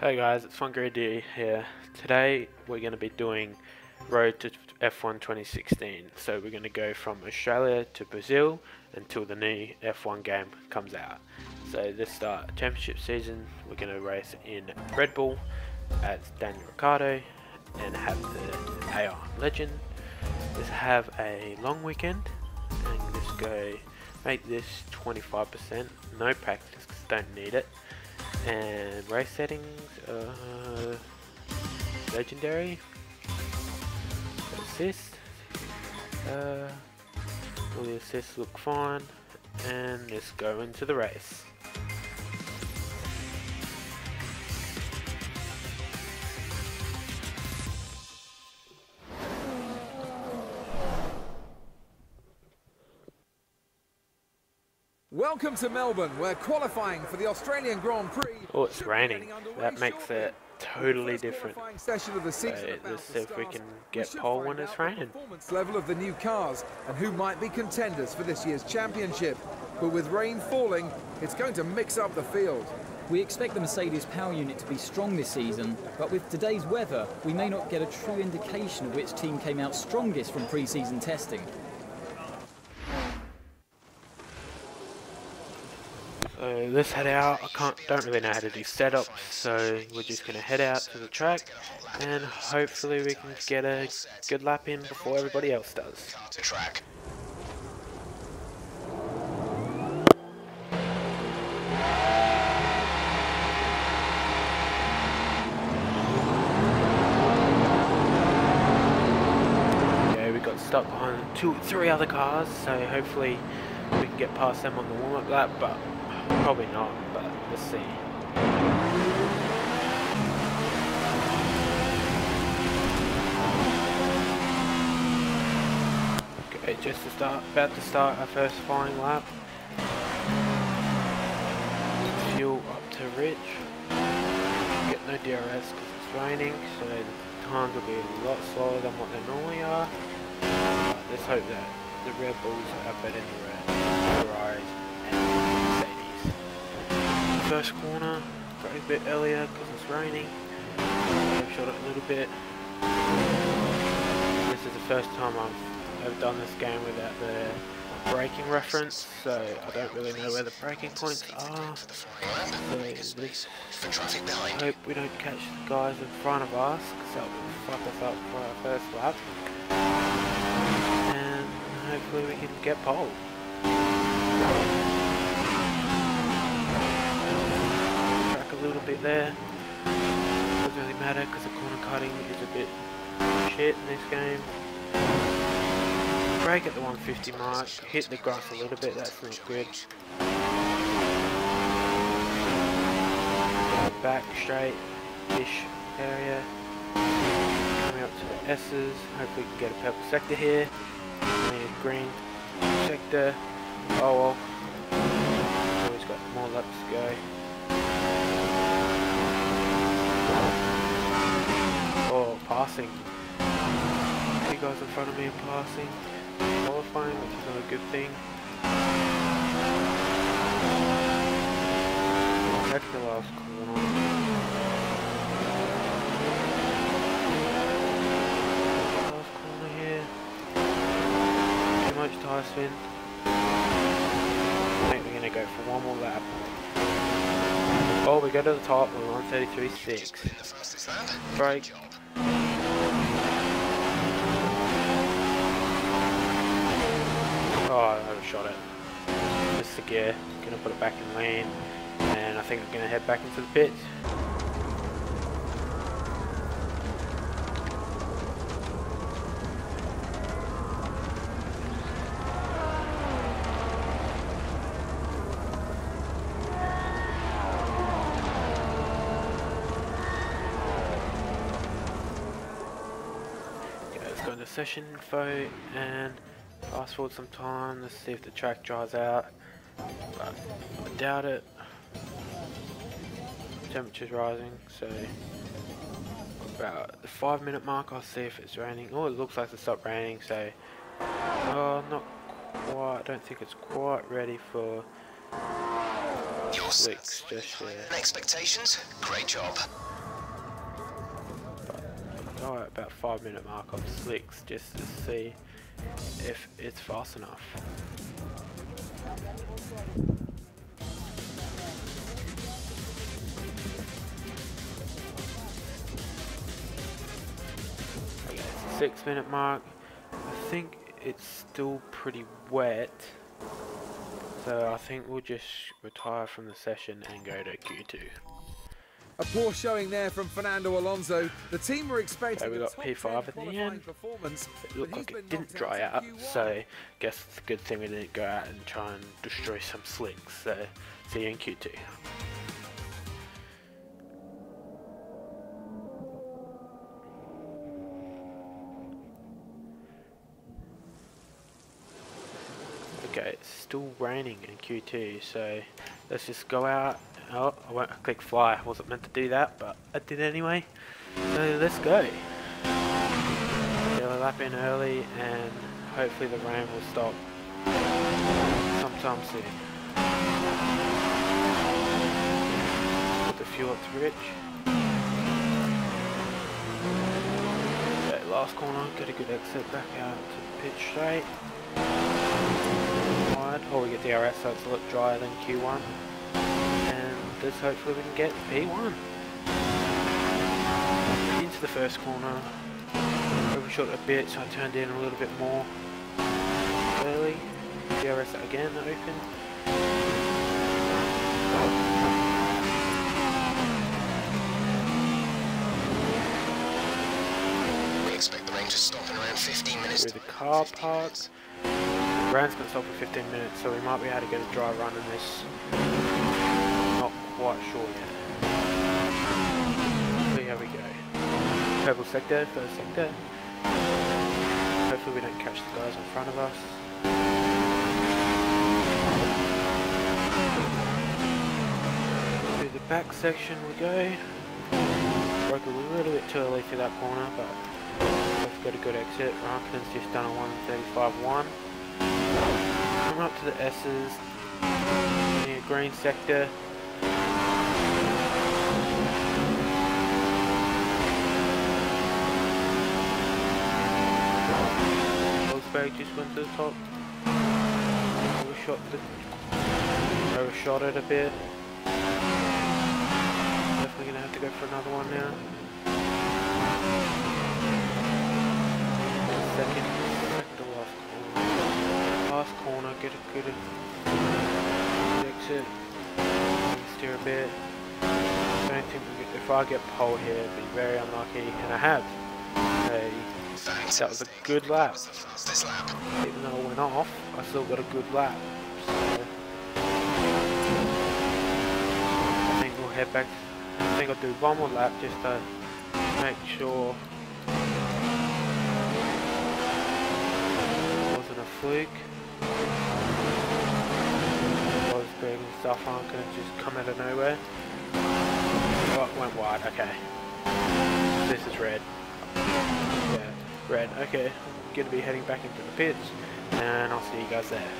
Hey guys, it's Funky D here. Today we're going to be doing Road to F1 2016. So we're going to go from Australia to Brazil until the new F1 game comes out. So this start championship season, we're going to race in Red Bull as Daniel Ricciardo and have the AR Legend. Let's have a long weekend and let's go make this 25%. No practice don't need it. And race settings, uh, legendary, assist, uh, the assists look fine, and let's go into the race. Welcome to Melbourne, where qualifying for the Australian Grand Prix. Oh, it's raining. That makes it totally different. Session of the season about let's see if we can get should pole when it's raining. Performance level of the new cars and who might be contenders for this year's championship. But with rain falling, it's going to mix up the field. We expect the Mercedes power unit to be strong this season, but with today's weather, we may not get a true indication of which team came out strongest from pre-season testing. So let's head out. I can't, don't really know how to do setup, so we're just gonna head out to the track, and hopefully we can get a good lap in before everybody else does. to track. Yeah, we got stuck behind two, three other cars, so hopefully we can get past them on the warm-up lap, but probably not. But let's see. Okay, just to start, about to start our first flying lap. Fuel up to rich. Get no DRS because it's raining, so the times will be a lot slower than what they normally are. But let's hope that the Red Bulls are better than the Ferraris First corner, got a bit earlier because it's raining. Shot it a little bit. This is the first time I've ever done this game without the braking reference, so I don't really know where the braking points are. So traffic hope we don't catch the guys in front of us, because that will fuck us up for our first lap. And hopefully we can get pole. A there. Doesn't really matter because the corner cutting is a bit shit in this game. Break at the 150 mark, hit the grass a little bit, that's not good. Back straight ish area. Coming up to the S's, hopefully we can get a purple sector here. And a green sector. Oh well. Always got more laps to go. Oh, passing. Two guys in front of me are passing. Qualifying, which is not a good thing. That's the last corner. Last corner here. Too much tire spin. I think we're gonna go for one more lap. Oh, we go to the top, we're on 33.6. The Oh, I overshot it. Missed the gear. Gonna put it back in lane. And I think I'm gonna head back into the pit. Session info and fast forward some time. Let's see if the track dries out. But I doubt it. Temperature's rising, so about the five minute mark I'll see if it's raining. Oh, it looks like it stopped raining, so oh, not quite. I don't think it's quite ready for Your Slicks just there. expectations. Great job. go at about five minute mark on slicks just to see if it's fast enough. Okay, six minute mark. I think it's still pretty wet. So I think we'll just retire from the session and go to Q2. A poor showing there from Fernando Alonso. The team were expecting Okay, we a got top P5 10 at the end. performance. It looked like it didn't dry out, in Q1. so guess it's a good thing we didn't go out and try and destroy some slicks. So see you in Q2. Okay, it's still raining in Q2, so let's just go out. Oh, I won't click fly. I wasn't meant to do that, but I did anyway. So let's go. Get a lap in early, and hopefully the rain will stop sometime soon. Put the fuel up to rich. Okay, last corner, get a good exit back out to pit straight. Wide. Oh, we get DRS, so it's a lot drier than Q1. This hopefully we can get P1. Into the first corner. Overshot a bit, so I turned in a little bit more early. DRS again open. We expect the rain to stop in around 15 minutes. Through the car park. Rain's gonna stop for 15 minutes, so we might be able to get a dry run in this. Quite sure yet. See how we go. Purple sector, first sector. Hopefully we don't catch the guys in front of us. Through the back section we go. Broke a little bit too early through that corner, but We've got a good exit. Raikkonen's just done a 135.1. Come up to the S's. Green sector. Rosberg just went to the top. Overshot the overshot it a bit. Definitely gonna have to go for another one now. second, second to last corner. Last corner, get a good exit. Steer a bit. Don't think if I get pole here, it'd be very unlucky, and I have. Hey, that was a good lap. The fastest lap. Even though I went off, I still got a good lap. So I think we'll head back. I think I'll do one more lap just to make sure it wasn't a fluke. Rosberg and stuff aren't going to just come out of nowhere. Oh, it went wide, okay. This is red. Red. Okay, I'm going to be heading back into the pits, and I'll see you guys there.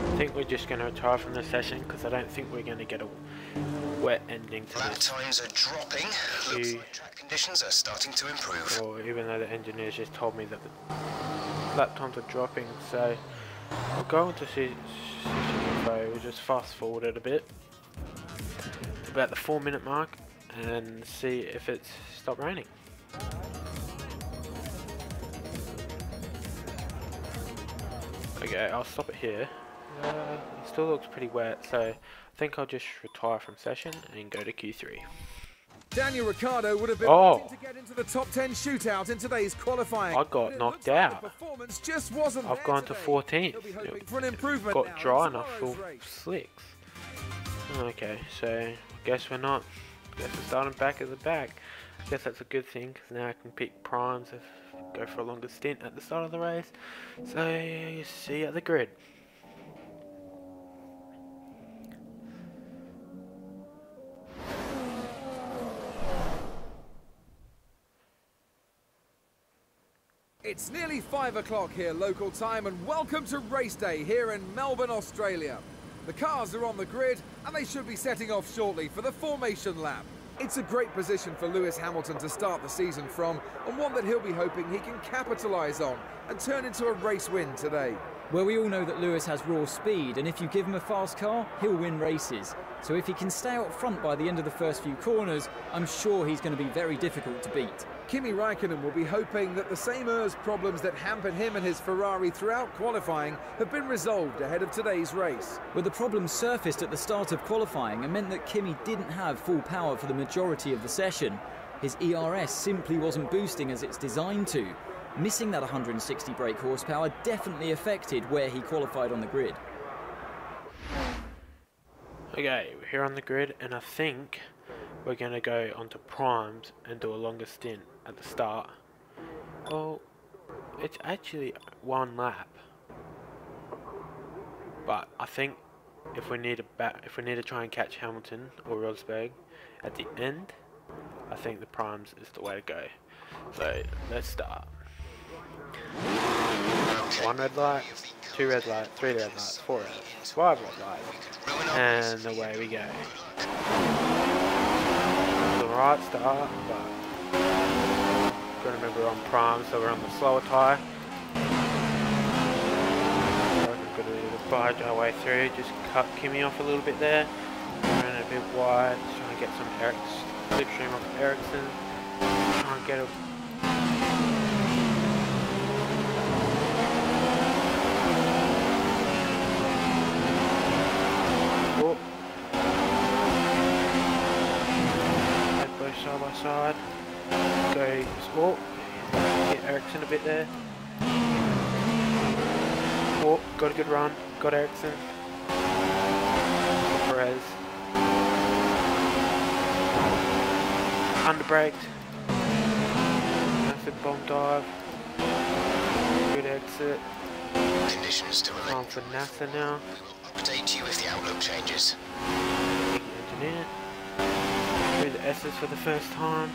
I think we're just going to retire from the session because I don't think we're going to get a wet ending to Lap this. times are dropping. Looks You- like track conditions are starting to improve. or even though the engineers just told me that the lap times are dropping, so we'll go to see info, we'll just fast forward it a bit about the four minute mark and see if it's stopped raining. Okay, I'll stop it here. Uh, it still looks pretty wet, so I think I'll just retire from session and go to Q3. Daniel Ricciardo would have been Oh. to get into the top 10 shootout in today's qualifying. I got knocked like out. performance just wasn't I've gone to today. 14th. He'll be hoping It for an improvement got dry enough for tomorrow's race. Okay, so I guess we're not. Guess we're starting back at the back. I guess that's a good thing because now I can pick primes if go for a longer stint at the start of the race. So you see at the grid. It's nearly five o'clock here local time and welcome to race day here in Melbourne, Australia. The cars are on the grid and they should be setting off shortly for the formation lap. It's a great position for Lewis Hamilton to start the season from and one that he'll be hoping he can capitalise on and turn into a race win today. Well, we all know that Lewis has raw speed, and if you give him a fast car, he'll win races. So if he can stay out front by the end of the first few corners, I'm sure he's going to be very difficult to beat. Kimi Raikkonen will be hoping that the same ERS problems that hampered him and his Ferrari throughout qualifying have been resolved ahead of today's race. Well, the problems surfaced at the start of qualifying and meant that Kimi didn't have full power for the majority of the session. His ERS simply wasn't boosting as it's designed to. Missing that 160 brake horsepower definitely affected where he qualified on the grid. Okay, we're here on the grid, and I think we're going to go onto primes and do a longer stint at the start. Well, it's actually one lap, but I think if we need a if we need to try and catch Hamilton or Rosberg at the end, I think the primes is the way to go. So let's start. One red light, two red lights, three red lights, four red lights, five red lights, and away we go. The right start, but remember we're on prime, so we're on the slower tyre. We're gonna barge our way through, just cut Kimi off a little bit there, run a bit wide, trying to get some Eric slipstream off Ericsson, try and get a side by side. Go, oh, get Ericsson a bit there. Oh, got a good run. Got Ericsson. Perez. Underbraked. Massive bomb dive. Good exit. Conditions to Time for NASA now. We will update you if the outlook changes. Engineer. Through the S's for the first time.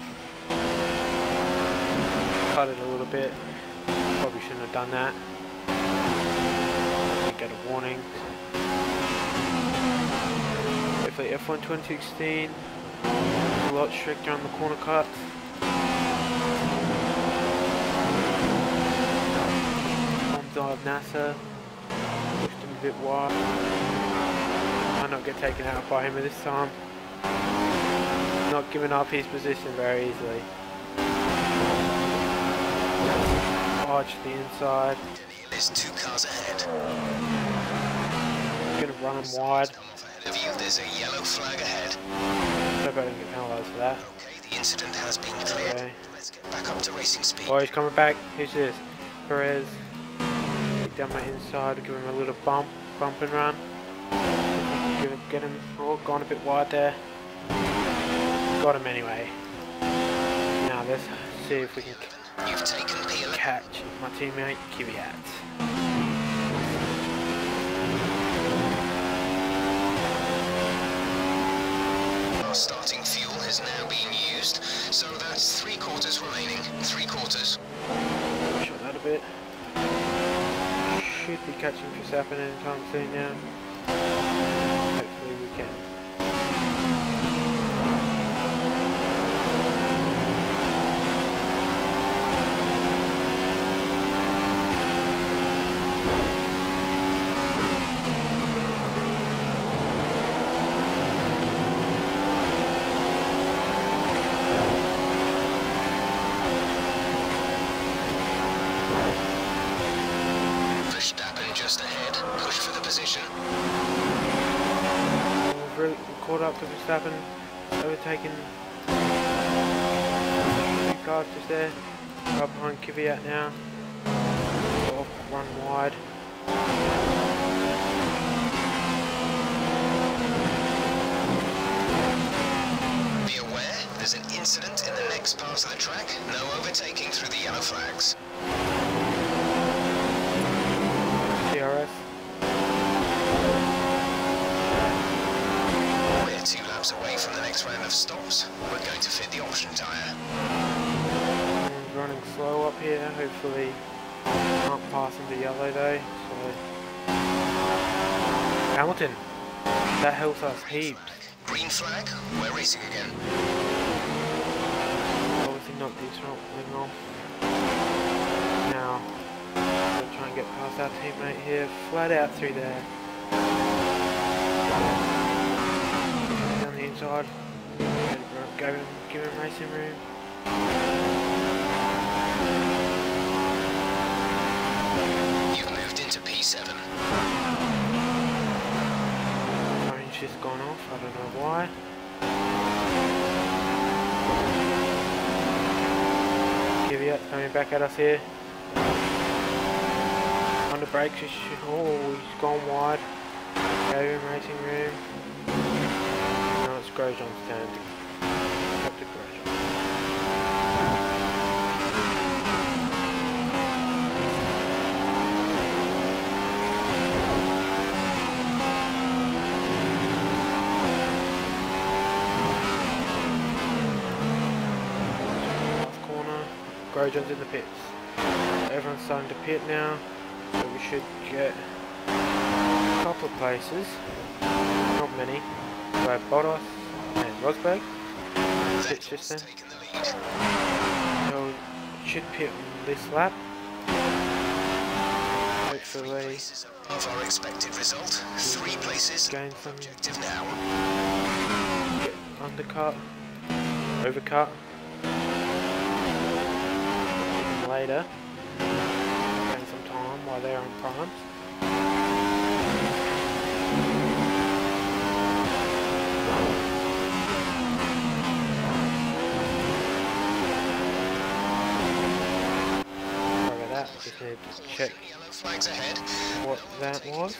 Cut it a little bit. Probably shouldn't have done that. Didn't get a warning. Hopefully F1 2016 a lot stricter on the corner out of NASA. Pushed him a bit wide. Might not get taken out by him this time. Not giving up his position very easily. Arch the inside. There's two cars ahead. I'm Gonna run him wide. Come off ahead of you. There's a yellow flag ahead. I don't get penalised for that. Okay, the incident has been cleared. Okay. Let's get back up to racing speed. Oh, he's coming back. Who's this? Perez. Take down my inside, give him a little bump, bump and run. Get him. Oh, gone a bit wide there. Got him anyway. Now let's see if we can You've taken P11. catch my teammate Kvyat. Our starting fuel has now been used, so that's three quarters remaining. Three quarters. Short that a bit. Should be catching Verstappen anytime soon now. Hopefully we can. Verstappen just ahead. Push We've really caught up to Verstappen, overtaken two cars just there. Right behind Kvyat now. Off, run wide. Be aware, there's an incident in the next part of the track. No overtaking through the yellow flags. The of stops. We're going to fit the option tyre. Running slow up here. Hopefully can't pass into yellow though. So Hamilton That helps us heaps. Green flag, we're racing again. Obviously not went wrong. Now, we'll try and get past our teammate here, flat out through there. Down the inside. Go, him, give him racing room. You've moved into P7. Orange just gone off, I don't know why. Kvyat coming back at us here. On the brakes, oh, he's gone wide. Go in racing room. No, it's Grosjean's turn Grosjean. Corner. Grosjean's in the pits. Everyone's starting to pit now, so we should get a couple of places. Not many. Have Bottas and Rosberg. Pit system. Vettel's taken the lead. So should pit on this lap. Three Hopefully places above our expected result. Three places gain some objective now. undercut, overcut. Later. Gain some time while they're on primes. Sorry just check Yellow flags ahead. what that was.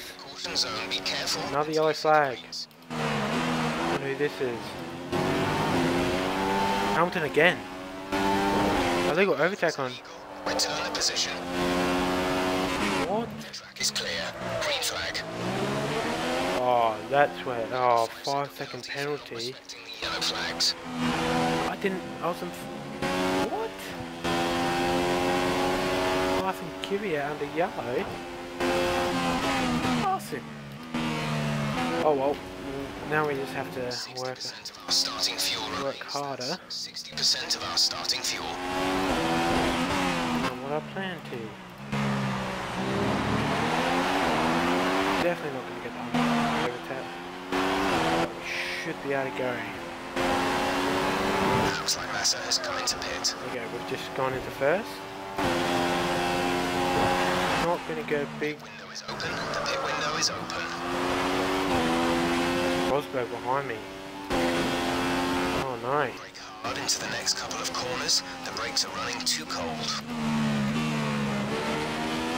Another yellow flag. I wonder who this is. Hamilton again. Illegal overtake on. Return position. What? Track is clear. Green flag. Oh, that's where. Oh, five second penalty. Collecting the yellow flags. I didn't. I was Passing Kvyat under yellow. Passing. Oh well. Now we just have to work 60% of our starting fuel work harder 60% of our starting fuel. on what I plan to. Definitely not going to get. But we should be able to go. Looks like Massa has come into pit. There we go, we've just gone into first. To go big. Window is open. The pit window is open. Rosberg behind me. Oh no. Brake hard into the next couple of corners. The brakes are running too cold.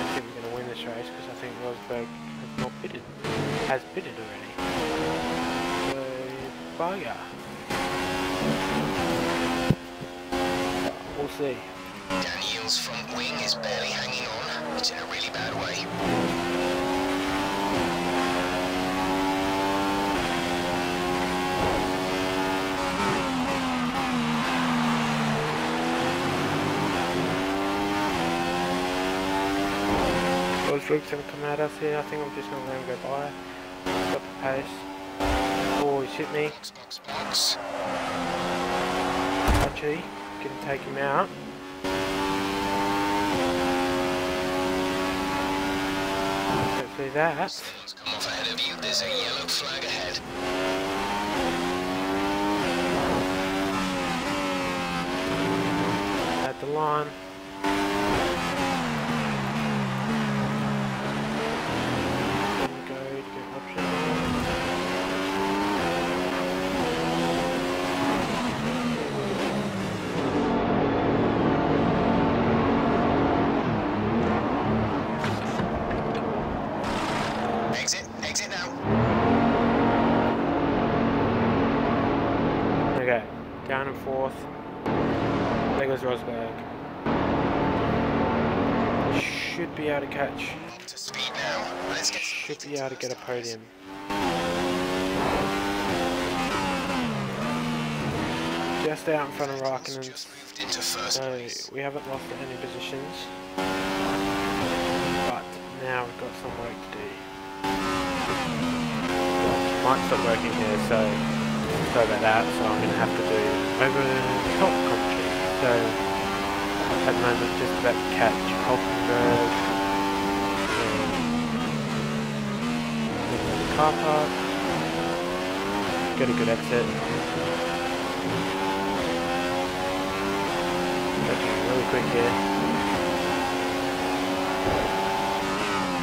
I think we're to win this race because I think Rosberg has not pitted. Has pitted already. So, bugger. We'll see. Daniel's front wing is barely hanging on. It's in a really bad way. Going to come at us here. I think I'm just going to let him go by. Got the pace. Oh, he's hit me. Actually, can take him out. Hopefully that. Someone's come off ahead of you. There's a yellow flag ahead. At the line. Should be able to catch. To speed now. Let's get Should be able to get a podium. Just out in front of Raikkonen. just moved into first So place. we haven't lost any positions. But now we've got some work to do. might stop working here, so sorry about that. So I'm going to have to do over the top commentary. So at the moment, just about to catch Hulkenberg. Get a good exit. Working really quick here.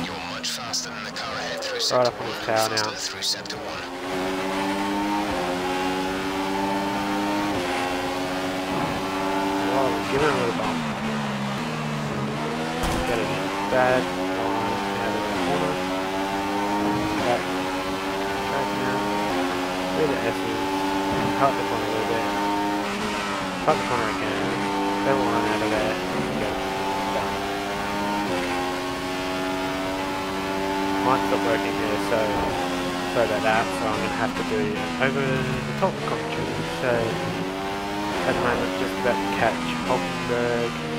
You're much faster than the car ahead through Right up on tail faster now. through sector one. Oh, give it a little bump. Get it bad line out of the corner. Back. Back now. S's. Cut the corner a little bit. Cut the corner again. Then line out of. Go. Done. Might working here, so sorry about that. So I'm gonna have to do over the top of the commentary. So at the moment just about to catch Hulkenberg.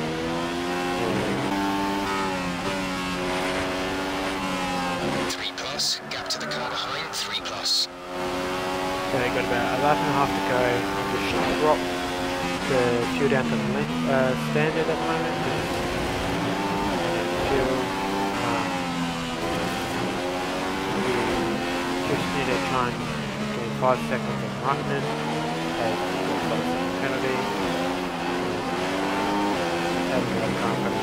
So they've got about a lap and a half to go. I'm just drop the fuel down to the uh, standard at the moment. Fuel, um, we just need to try and gain 5 seconds on Raikkonen. As penalty. And we have time for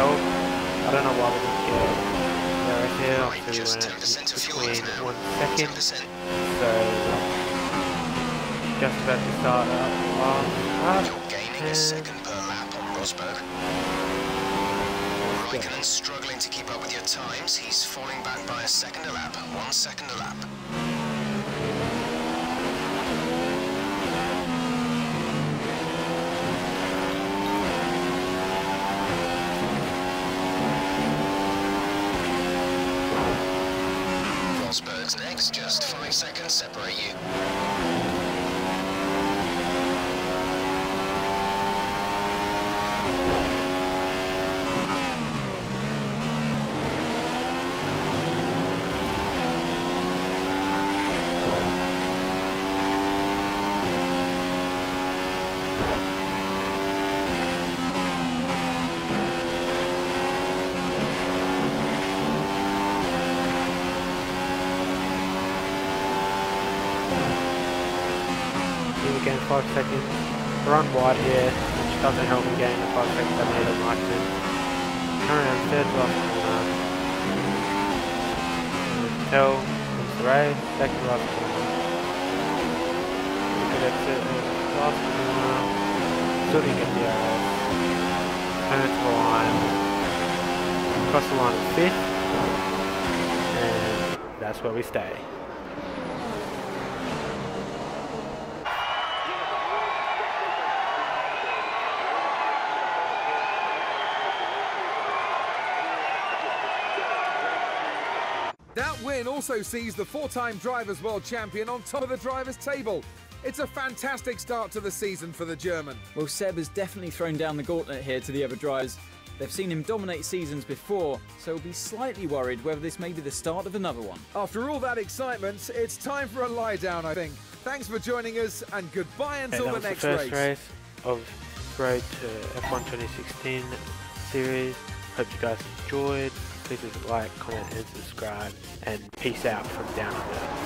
help. I don't know why we didn't get there here. Right, Obviously just we went 10% of fuel between is now. one second. 10%. So just about to start uh, up lap. You're gaining a second per lap on Rosberg. Raikkonen's struggling to keep up with your times. He's falling back by a second a lap. One second a lap. Rosberg's next. Just five seconds separate you. Here we gain 5 seconds. Run wide here, which doesn't help me gain the 5 seconds I need on Raikkonen. Turn around third last corner. Tell the race, second last corner. Good exit at last corner. Didn't get the RS. Turn to the line. Cross the line at fifth. And that's where we stay. Also sees the four-time Drivers' World Champion on top of the drivers' table. It's a fantastic start to the season for the German. Well, Seb has definitely thrown down the gauntlet here to the other drivers. They've seen him dominate seasons before, so we'll be slightly worried whether this may be the start of another one. After all that excitement, it's time for a lie down, I think. Thanks for joining us, and goodbye Okay, until that the was the first race. race of Road to uh, F1 2016 series. Hope you guys enjoyed. Please like, comment, and subscribe. And peace out from down under.